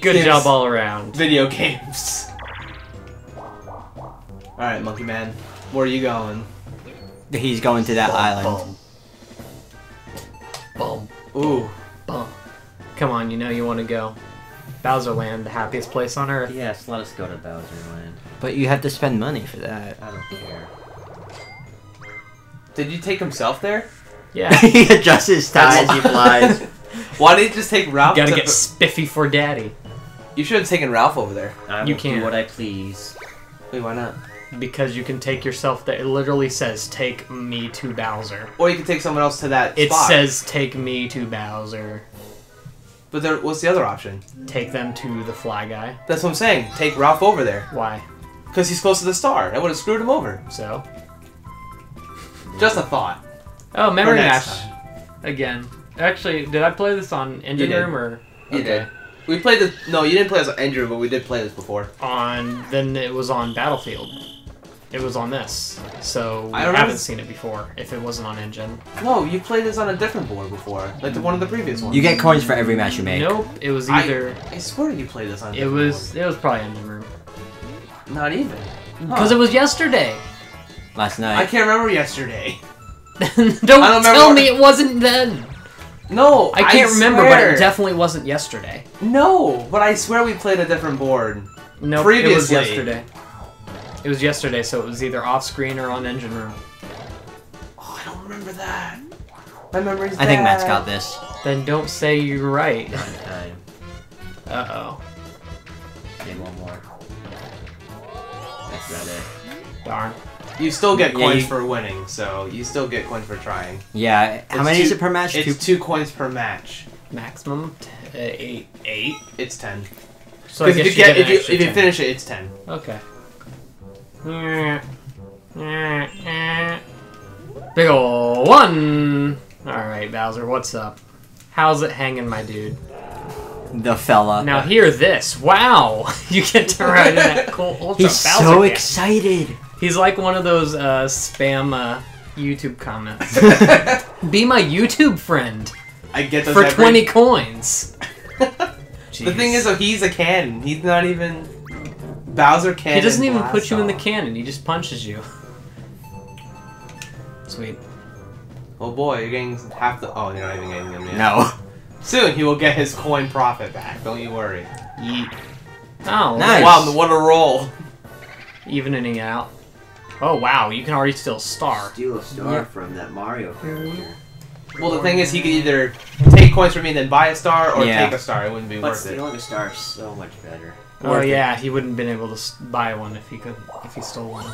Good Games. job all around. Video games. Alright, Monkey Man. Where are you going? He's going to that island. Boom. Ooh. Boom. Come on, you know you want to go. Bowser Land, the happiest place on earth. Yes, let us go to Bowser Land. But you have to spend money for that. I don't care. Did you take himself there? Yeah. he adjusts his ties, he flies. Why did you just take Ralph? You Gotta to- get spiffy for daddy. You should have taken Ralph over there. I You can't. do what I please. Wait, why not? Because you can take yourself there. It literally says, take me to Bowser. Or you can take someone else to that It spot. says, take me to Bowser. But there, what's the other option? Take them to the Fly Guy. That's what I'm saying. Take Ralph over there. Why? Because he's close to the star. That would have screwed him over. So? Just a thought. Oh, For memory next match. Again. Actually, did I play this on Engine Room or? You did. We played this. No, you didn't play this on Andrew, but we did play this before. On then it was on Battlefield. It was on this, so we I haven't seen it before. If it wasn't on Engine, No, you played this on a different board before, like the one of the previous ones. You get coins for every match you make. nope. It was either I swear you played this on. a it different was it was probably Engine Room not even. because it was yesterday. Last night. I can't remember yesterday. don't don't tell remember- me it wasn't then. No, I can't remember, but it definitely wasn't yesterday. No, but I swear we played a different board. No, it was yesterday. It was yesterday, so it was either off screen or on Engine Room. Oh, I don't remember that. My memory's I think. Matt's got this. Then don't say you're right. Uh oh. Okay, one more. That's about it. Darn. You still get Yeah, coins you- for winning, so you still get coins for trying. Yeah. How It's many two- is it per match? It's Two. two coins per match. Maximum t- uh, eight. Eight. It's ten. So I guess if you get, an if you if you finish it, it's ten. Okay. Big ol' one. All right, Bowser, what's up? How's it hanging, my dude? The fella. Now hear this. Wow, you get to ride in that cool Ultra He's Bowser so kit. excited. He's like one of those uh, spam uh, YouTube comments. Be my YouTube friend I get those for every- twenty coins. The thing is, though, he's a cannon. He's not even Bowser cannon. he doesn't even blast put you in the off. cannon. He just punches you. Sweet. Oh boy, you're getting half the. Oh, you're not even getting them yet. No. Soon he will get his coin profit back. Don't you worry. Yeet. Oh, Nice. Wow, what a roll! Evening out. Oh wow, you can already steal a star. Steal a star Yeah. from that Mario character. Well, the thing is, he could either take coins from me and then buy a star, or Yeah. take a star. It wouldn't be But worth it. But stealing a star is so much better. Oh Worth it. yeah, he wouldn't have been able to buy one if he could if he stole one.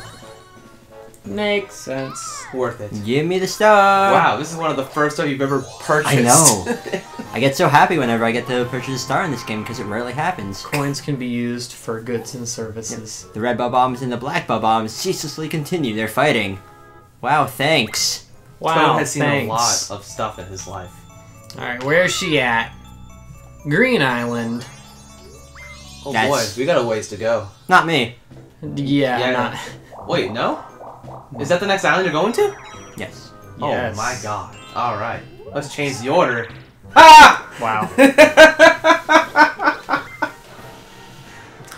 Makes sense. Worth it. Give me the star. Wow, this is one of the first time you've ever purchased. I know. I get so happy whenever I get to purchase a star in this game because it rarely happens. Coins can be used for goods and services. The red bubble bombs and the black Bob-ombs ceaselessly continue their fighting. Wow, thanks. Wow, Toad has seen a lot of stuff in his life. All right, where's she at? Green Island. Oh Yes. boy, we got a ways to go. Not me. Yeah, Yeah. not. Wait, no? Is that the next island you're going to? Yes. Yes. Oh my god. Alright. Let's change the order. Ah! Wow.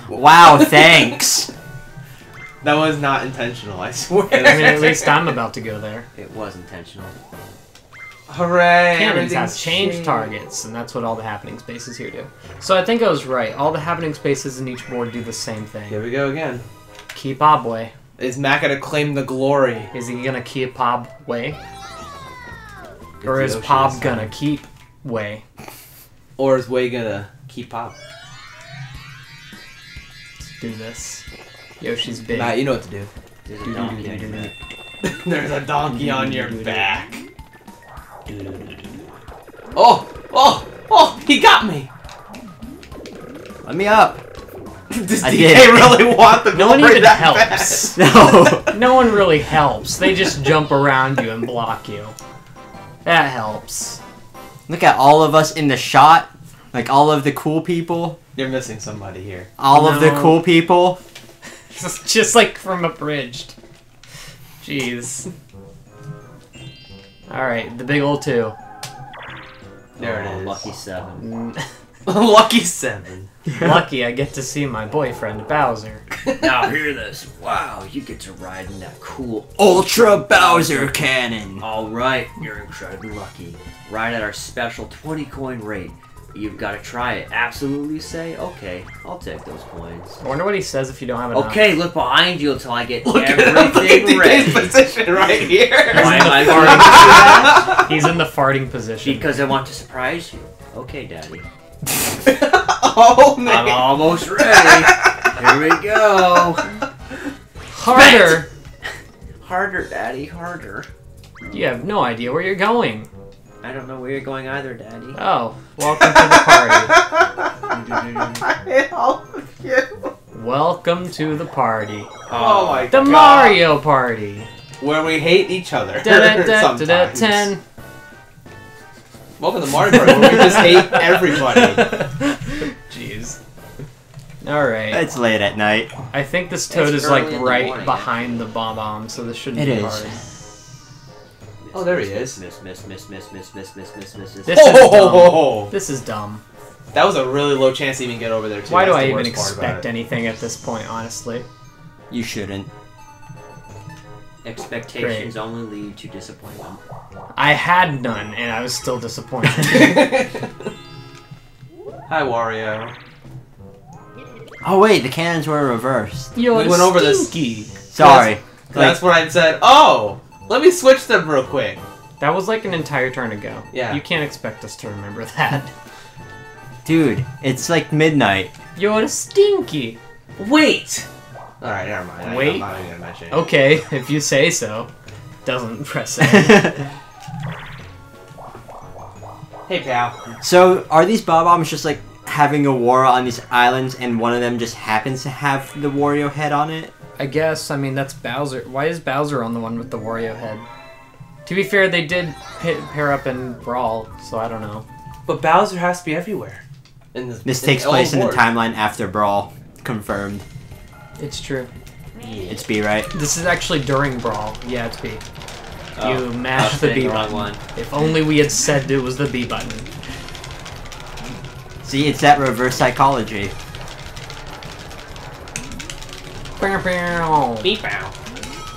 Wow, thanks. that was not intentional, I swear. I mean, at least I'm about to go there. It was intentional. Hooray! Cannons have everything's change changed. targets, and that's what all the happening spaces here do. So I think I was right. All the happening spaces in each board do the same thing. Here we go again. Key-pa-Way. Is Matt gonna claim the glory? Is he gonna keep Pop way? Or is Pop Pob gonna keep way? Or is Way gonna keep up? Let's do this. Yoshi's big. Matt, you know what to do. There's a donkey on your back. There's a donkey on your back. Oh! Oh! Oh! He got me! Let me up. Does I DK did. really want the No one glory even that helps. No. No one really helps. They just jump around you and block you. That helps. Look at all of us in the shot. Like all of the cool people. You're missing somebody here. All of the cool people. Just, just like from abridged. Jeez. Alright, the big old two. There Oh, it is. Lucky seven. Mm, Lucky seven. Lucky I get to see my boyfriend Bowser. now hear this. Wow, you get to ride in that cool. Ultra Bowser Cannon. All right, you're incredibly lucky. Ride at our special 20 coin rate. You've got to try it. Absolutely say, okay, I'll take those coins. I wonder what he says if you don't have enough. Okay, look behind you until I get Look at him. Look at ready. position right here. Why am I farting? He's in the farting position. Because I want to surprise you. Okay, Daddy. Oh I'm man. almost ready. Here we go. Harder! Harder, Daddy, harder. You have no idea where you're going. I don't know where you're going either, Daddy. Oh, welcome to the party. I help you. Welcome to the party. Oh my The god. The Mario Party. Where we hate each other. Da-da-da-da-da, sometimes. ten. Welcome to the Mario Party where we just hate everybody. Jeez. Alright. It's late at night. I think this toad It's is like early the right morning, behind the bomb bomb, so this shouldn't It be is. hard. Oh, there he is. Miss, miss, miss, miss, miss, miss, miss, miss, miss, miss. This is dumb. Oh, This is dumb. that was a really low chance to even get over there. Too. Why do That's I even worst part about expect anything at this point, honestly? You shouldn't. Expectations only lead to disappointment. I had none, and I was still disappointed. Hi, Wario. Oh wait, the cannons were reversed. Yo, We went over this. stinky. Sorry. That's when I said, "Oh, let me switch them real quick." That was like an entire turn ago. Yeah. You can't expect us to remember that. Dude, it's like midnight. You're stinky. Wait. All right, never mind. Wait. I'm not even gonna mention it. Okay, if you say so. Doesn't press it. Hey, pal. so, are these Bob-ombs just like having a war on these islands and one of them just happens to have the Wario head on it? I guess, I mean, that's Bowser. Why is Bowser on the one with the Wario head? To be fair, they did pa- pair up in Brawl, so I don't know. But Bowser has to be everywhere. In this, This in takes all place in the timeline after Brawl. Confirmed. It's true. It's B, right? This is actually during Brawl. Yeah, it's B. Oh, you mashed the B button. one. If only we had said it was the B button. See, it's that reverse psychology. Bow, bow. Beep bow.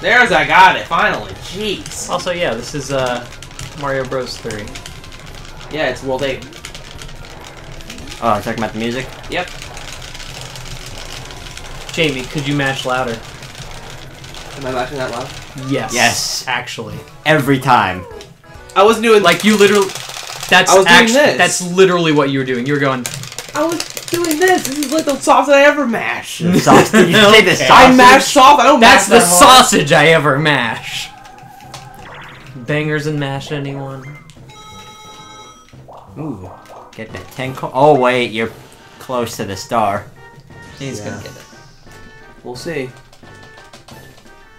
There's I got it finally. Jeez. Also, yeah, this is uh, Mario Bros. 3. Yeah, it's World Eight. Oh, talking about the music? Yep. Jaime, could you match louder? Am I laughing that loud? Yes. Yes. Actually. Every time. I was doing Like, you literally. That's I was doing act- this. That's literally what you were doing. You were going. I was doing this. This is like the softest I ever mash. The sausage. Did you say the Okay. I sausage? mash soft. I don't That's mash the that hard. sausage I ever mash. Bangers and mash, anyone? Ooh, get that 10 co- Oh, wait, you're close to the star. He's Yeah. gonna get it. We'll see.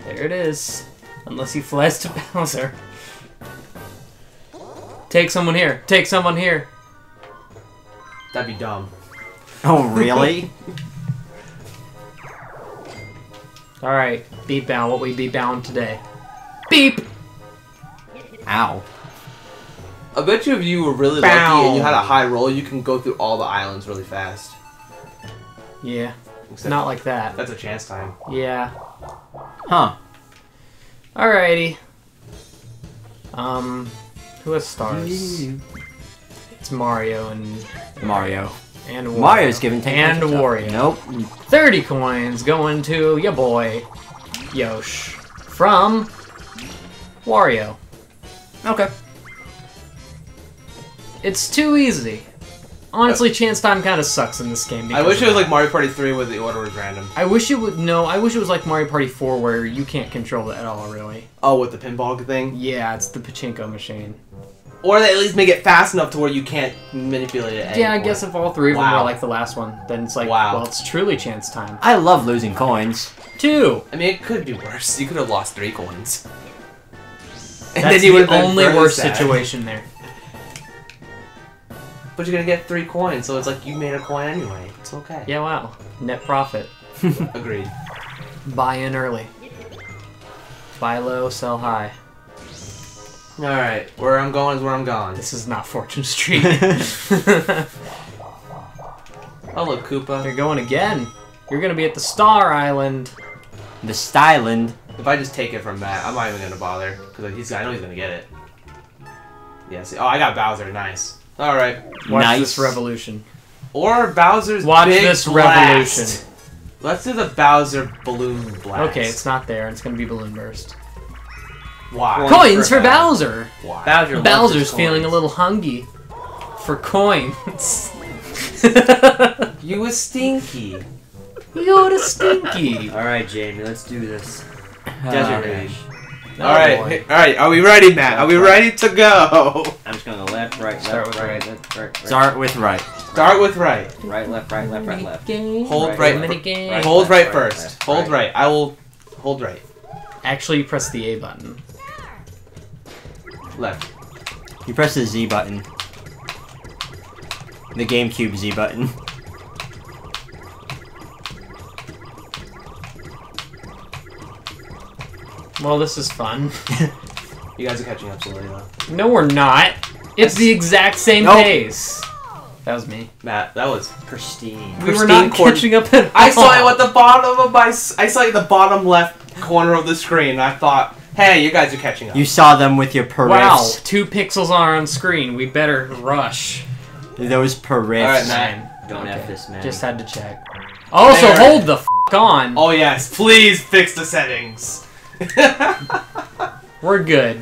There it is. Unless he flies to Bowser. Take someone here. Take someone here. That'd be dumb. Oh, really? Alright, beep bound. What we beat bound today? Beep! Ow. I bet you if you were really Bow. lucky and you had a high roll, you can go through all the islands really fast. Yeah, Except not like that. that's a chance time. Yeah. Huh. Alrighty. Um, who has stars? It's Mario and Mario. and Wario. Mario's given 10 and. Wario. Nope. 30 coins going to your boy, Yosh. From Wario. Okay. It's too easy. Honestly, chance time kind of sucks in this game. I wish it was like Mario Party 3 where the order was random. I wish it would. No, I wish it was like Mario Party 4 where you can't control it at all, really. Oh, with the pinball thing? Yeah, it's the pachinko machine. Or they at least make it fast enough to where you can't manipulate it. Yeah, I any guess if all three of them Wow. were like the last one, then it's like, Wow. well, it's truly chance time. I love losing coins. Two! I mean, it could be worse. You could have lost three coins. And That's you the would've only further worst sad. situation there. But you're gonna get three coins, so it's like you made a coin anyway. It's okay. Yeah, wow. Net profit. Agreed. Buy in early. Buy low, sell high. Alright, where I'm going is where I'm going. This is not Fortune Street. Oh, Hello, Koopa. You're going again. You're gonna be at the Star Island. The Styland. If I just take it from Matt, I'm not even gonna bother because he's. I know he's gonna get it. Yes. Oh, I got Bowser. Nice. All right. Watch Nice. this revolution. Or Bowser's Watch big this blast. revolution. Let's do the Bowser balloon blast. Okay, it's not there. It's gonna be balloon burst. why. Coins Coins for for Bowser. Why? Bowser Bowser's feeling a little hungry for coins. You was stinky. You're a stinky. All right, Jaime, let's do this. Uh, Desert Rage. All right. boy. hey, All right. Are we ready, Matt? Are we ready to go? I'm just gonna left, right, left, Start with right, right. left, right, right, Start with right. Start with right. right, left, right, left, right, left. Hold Right, right. left, Mini game. right, Hold left, right right, first. left, Hold right. right. I will hold right. Actually, you press the A button. Left. You press the Z button. The GameCube Z button. Well, this is fun. You guys are catching up slowly though. No, we're not. It's the exact same Nope. pace. That was me. Matt, that was. Pristine. We were not coord- catching up at all. I saw you at the bottom of my. I saw you at the bottom left corner of the screen. I thought, hey, you guys are catching up. You saw them with your periffs. Wow, two pixels are on screen. We better rush. Those periffs. All right, Matt. Don't Okay. F this man. Just had to check. Also, There. hold the f on. Oh yes, please fix the settings. We're good.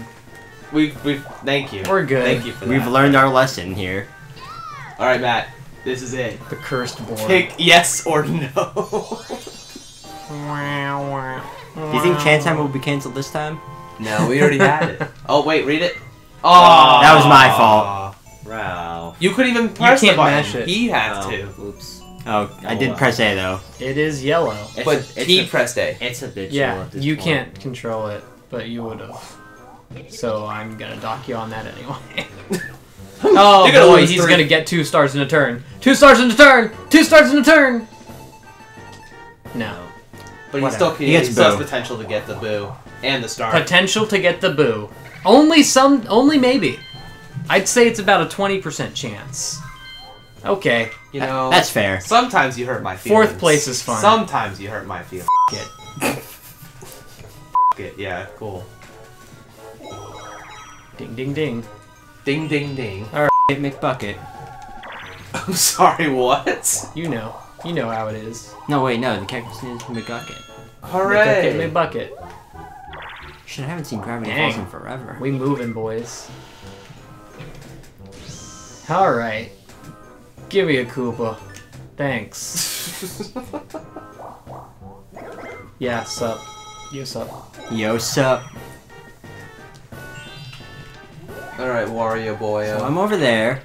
we we thank you. We're good. Thank you for that. We've learned our lesson here. All right, Matt. This is it. The cursed board. Pick yes or no. Do you think Chance Time will be canceled this time? no, we already had it. Oh wait, read it. Oh, That was my fault. Ralph. You couldn't even press can't the button. mash it. He has Oh, to, Oops. Oh, I Oh, did wow. press A though. It is yellow. It's but a, it's he a, pressed A. It's habitual Yeah, you point. can't control it, but you would have. So I'm gonna dock you on that anyway. oh, oh gonna boy, he's three. gonna get two stars in a turn. Two stars in a turn. Two stars in a turn. No. But he still can. He He, still has potential to get the boo and the star. Potential to get the boo. Only some. Only maybe. I'd say it's about a twenty percent chance. Okay. you know, That's fair. Sometimes you hurt my feelings. Fourth place is fine. Sometimes you hurt my feelings. It. It, yeah, cool. Ding ding ding. Ding, ding, ding. Hit McBucket. I'm sorry, what? You know. You know how it is. No, wait, no, the character's name is McGucket. Hooray! Bucket, me bucket. Shit, I haven't seen Gravity Dang. Falls in forever. We moving, boys. All right. Give me a Koopa. Thanks. Yeah, sup. You sup. Yo, sup? Alright, Wario boy. So uh, I'm over there.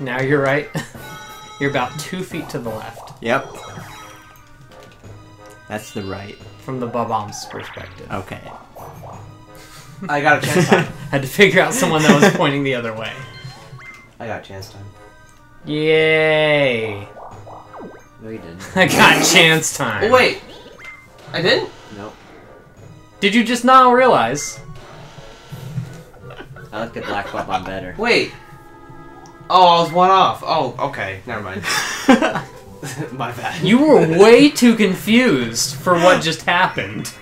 Now you're right. you're about two feet to the left Yep. That's the right. from the Bob-omb's perspective. Okay. I got a chance time. Had to figure out someone that was pointing the other way. I got chance time. Yay! No, you didn't. I got chance time. Oh, wait! I didn't? Nope. Did you just now realize? I like the black button better. Wait! Oh, I was one off. Oh, okay. Never mind. My bad. You were way too confused for what just happened.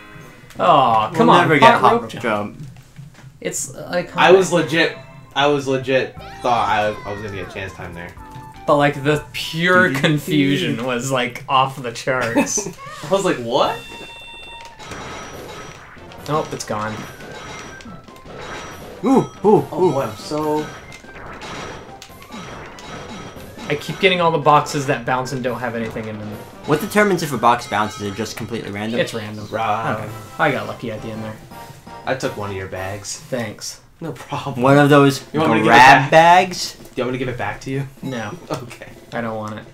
Oh, come we'll on. never get hot rope hot jump. jump. It's like I was legit. I was legit thought I, I was gonna get chance time there. But like the pure confusion was like off the charts. I was like, what? nope, it's gone. Ooh, ooh, Oh ooh. boy, I'm so. I keep getting all the boxes that bounce and don't have anything in them. What determines if a box bounces? Is it just completely random? It's random. Right. Okay. I got lucky at the end there. I took one of your bags. Thanks. No problem. One of those You want me to give grab bags? Do you want me to give it back to you? No, Okay. I don't want it.